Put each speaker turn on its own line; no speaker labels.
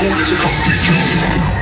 功是抗拒酒